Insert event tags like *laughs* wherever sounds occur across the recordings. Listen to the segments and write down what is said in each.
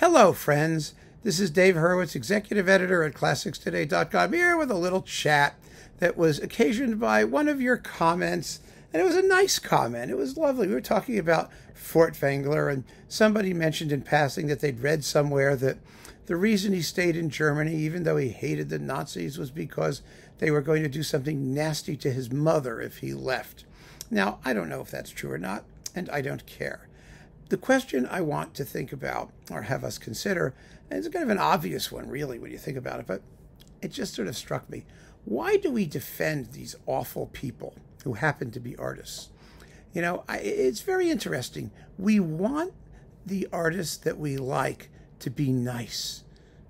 Hello, friends. This is Dave Hurwitz, executive editor at ClassicsToday.com, here with a little chat that was occasioned by one of your comments. And it was a nice comment. It was lovely. We were talking about Fort Furtwängler, and somebody mentioned in passing that they'd read somewhere that the reason he stayed in Germany, even though he hated the Nazis, was because they were going to do something nasty to his mother if he left. Now, I don't know if that's true or not, and I don't care. The question I want to think about or have us consider, and it's kind of an obvious one, really, when you think about it, but it just sort of struck me. Why do we defend these awful people who happen to be artists? You know, I, it's very interesting. We want the artists that we like to be nice,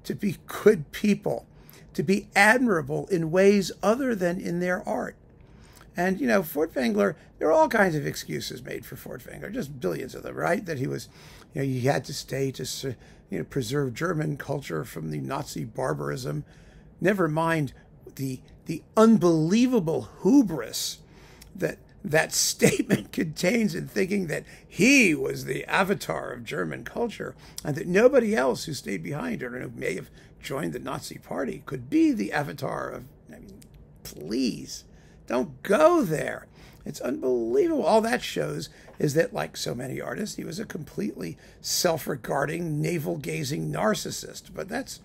to be good people, to be admirable in ways other than in their art. And, you know, Furtwängler, there are all kinds of excuses made for Furtwängler, just billions of them, right? That he was, you know, he had to stay to, you know, preserve German culture from the Nazi barbarism. Never mind the, the unbelievable hubris that that *laughs* statement contains in thinking that he was the avatar of German culture and that nobody else who stayed behind or who may have joined the Nazi party could be the avatar of, I mean, please. Don't go there. It's unbelievable. All that shows is that, like so many artists, he was a completely self-regarding, navel-gazing narcissist. But that's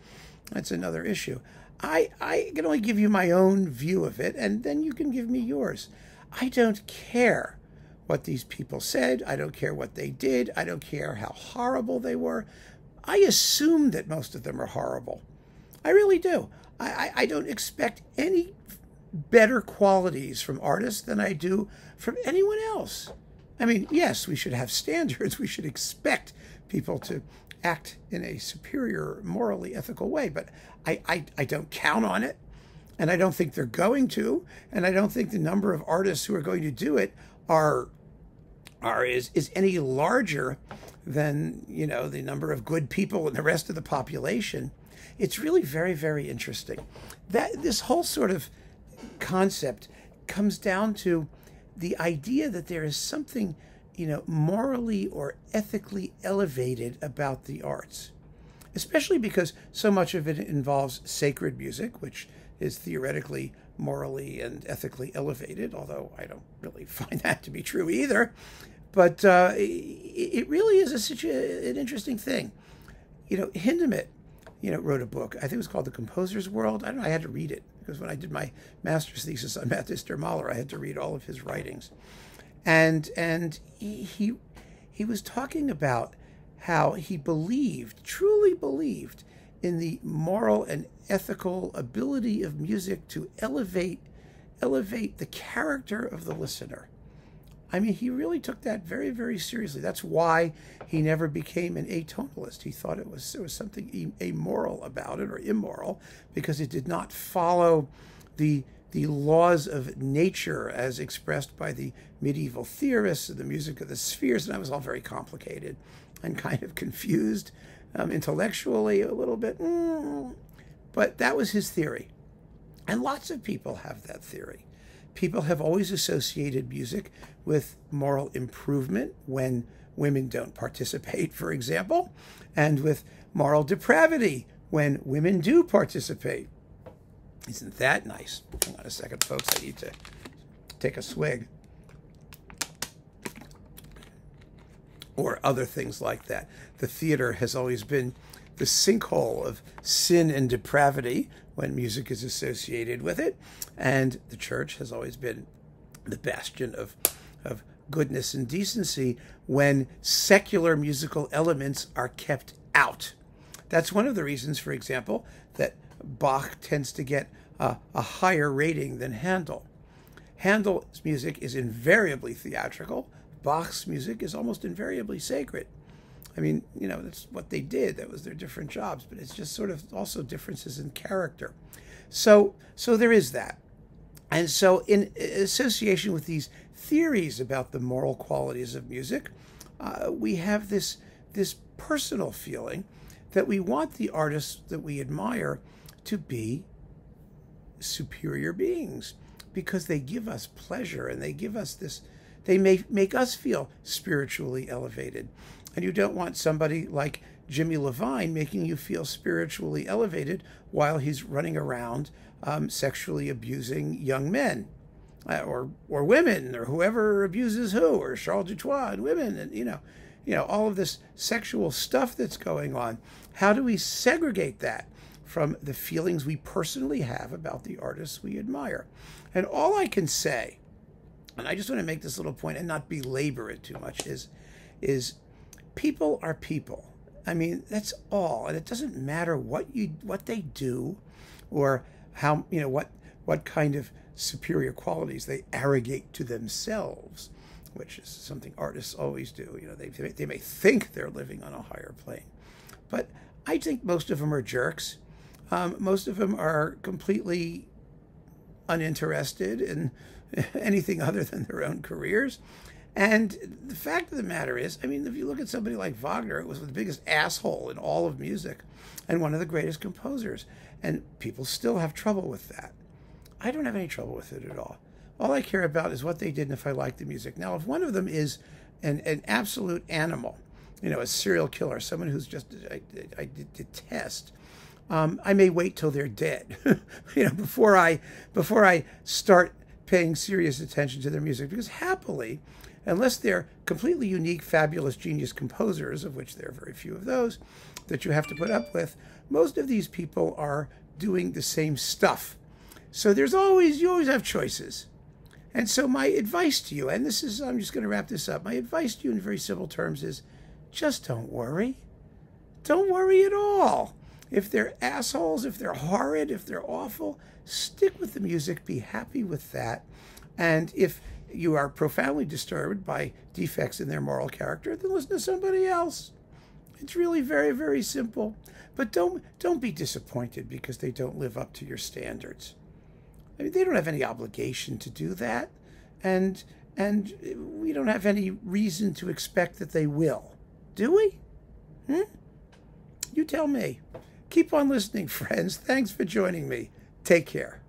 that's another issue. I I can only give you my own view of it, and then you can give me yours. I don't care what these people said. I don't care what they did. I don't care how horrible they were. I assume that most of them are horrible. I really do. I, I, I don't expect any better qualities from artists than I do from anyone else. I mean, yes, we should have standards. *laughs* We should expect people to act in a superior, morally ethical way, but I, I, I don't count on it. And I don't think they're going to. And I don't think the number of artists who are going to do it are are is, is any larger than, you know, the number of good people in the rest of the population. It's really very, very interesting. That this whole sort of concept comes down to the idea that there is something, you know, morally or ethically elevated about the arts, especially because so much of it involves sacred music, which is theoretically morally and ethically elevated, although I don't really *laughs* find that to be true either. But uh, it really is a situ- an interesting thing. You know, Hindemith, you know, wrote a book. I think it was called The Composer's World. I don't know. I had to read it because when I did my master's thesis on *laughs* Mathis der Maler, I had to read all of his writings, and and he, he he was talking about how he believed, truly believed, in the moral and ethical ability of music to elevate elevate the character of the listener. I mean, he really took that very, very seriously. That's why he never became an atonalist. He thought it was there was something amoral about it or immoral because it did not follow the the laws of nature as expressed by the medieval theorists of the music of the spheres, and that was all very complicated and *laughs* kind of confused um, intellectually a little bit. Mm, but that was his theory, and lots of people have that theory people have always associated music with moral improvement when women don't participate, for example, and with moral depravity when women do participate. Isn't that nice? Hang on a second, folks. I need to take a swig. Or other things like that. The theater has always been the sinkhole of sin and depravity when music is associated with it. And the church has always been the bastion of, of goodness and decency when secular musical elements are kept out. That's one of the reasons, for example, that Bach tends to get a, a higher rating than Handel. Handel's music is invariably theatrical. Bach's music is almost invariably sacred. I mean, you know, that's what they did. That was their different jobs, but it's just sort of also differences in character. So, so there is that. And so, in association with these theories about the moral qualities of music, uh, we have this this personal feeling that we want the artists that we admire to be superior beings because they give us pleasure and they give us this they may make us feel spiritually elevated and you don't want somebody like Jimmy Levine making you feel spiritually elevated while he's running around um, sexually abusing young men uh, or or women or whoever abuses who or Charles Dutoit and women and you know you know all of this sexual stuff that's going on. How do we segregate that from the feelings we personally have about the artists we admire? And all I can say, and I just want to make this little point and not belabor it too much, is is people are people. I mean, that's all. And it doesn't matter what you what they do or how, you know, what what kind of superior qualities they arrogate to themselves, which is something artists always do. You know, they they may think they're living on a higher plane. But I think most of them are jerks. Um, most of them are completely uninterested in *laughs* anything other than their own careers. And the fact of the matter is, I mean, if you look at somebody like Wagner, it was the biggest asshole in all of music and one of the greatest composers. And people still have trouble with that. I don't have any trouble with it at all. All I care about is what they did and if I like the music. Now, if one of them is an, an absolute animal, you know, a serial killer, someone who's just, I, I detest, um, I may wait till they're dead, *laughs* you know, before I, before I start paying serious attention to their music. Because happily, unless they're completely unique, fabulous, genius composers, of which there are very few of those that you have to put up with, most of these people are doing the same stuff. So there's always, you always have choices. And so my advice to you, and this is, I'm just going to wrap this up. My advice to you in very simple terms is just don't worry. Don't worry at all. If they're assholes, if they're horrid, if they're awful, stick with the music, be happy with that. And if you are profoundly disturbed by defects in their moral character, then listen to somebody else. It's really very, very simple. But don't don't be disappointed because they don't live up to your standards. I mean, they don't have any obligation to do that, and and we don't have any reason to expect that they will, do we? Hmm? You tell me. Keep on listening, *laughs* friends. Thanks for joining me. Take care.